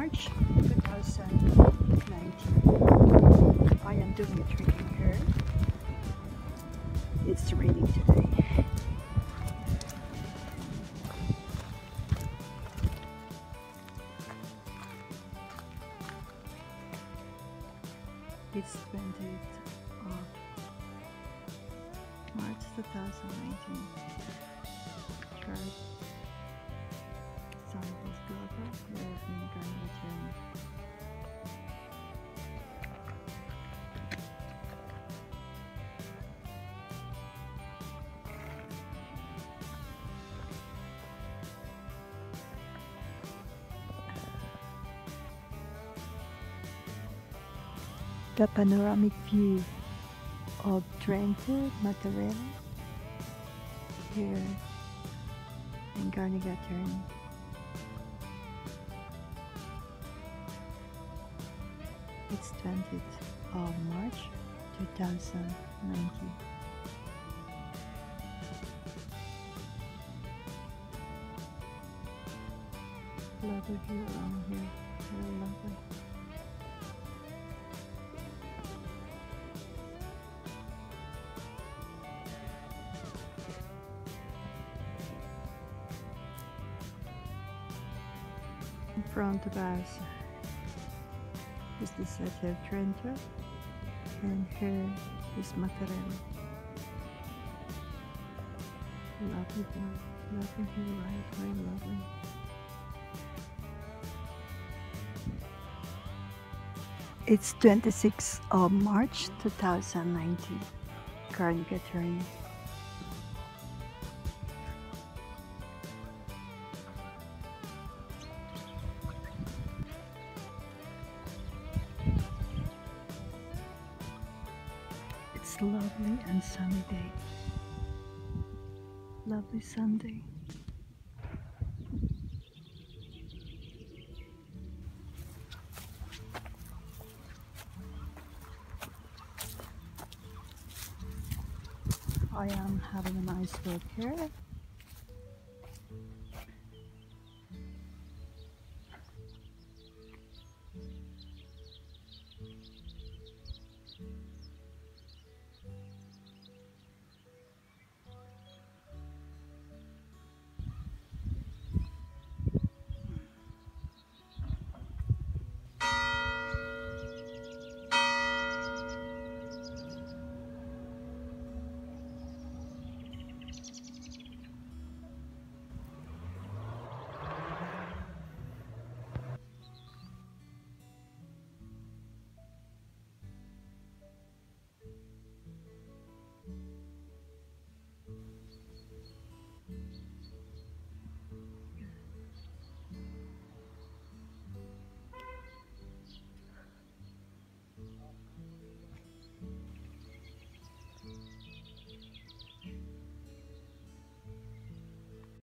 March 2019. Uh, I am doing a trekking here. It's raining today. It's 20th of March 2019. Church. Santos Glava, Reverend the panoramic view of Trento, Mattarello here in Garniga Terme. It's 20th of March 2019. Lovely view around um, here, very lovely. Front of us is the of Trento and here is Mattarello. Lovely view, lovely right? Very lovely. It's 26th of March 2019. Carnegie. Lovely and sunny day. Lovely Sunday. I am having a nice walk here